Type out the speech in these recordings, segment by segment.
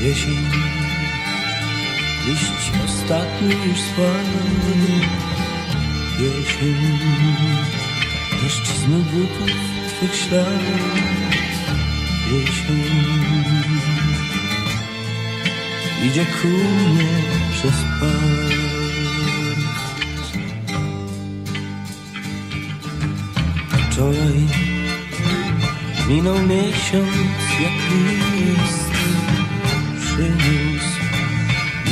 Jesień, liść ostatni już spadł. Jesień, deszcz zmył butów twych ślad. Jesień, idzie ku mnie przez park. Wczoraj minął miesiąc jak list Deus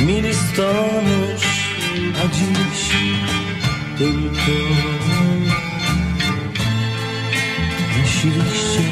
mir istanos agis tentou encher-te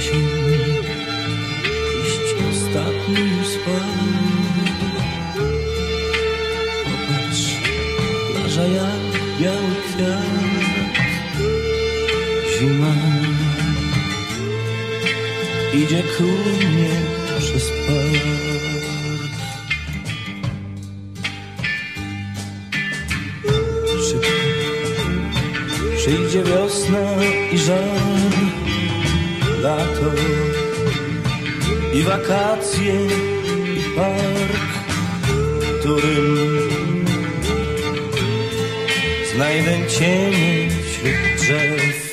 Jesień, liść ostatni już spadł. Popatrz, plaża jak biały kwiat. Zima idzie ku mnie przez park. Przyjdzie wiosna i żar lato i wakacje i park, którym znajdę cienie wśród drzew.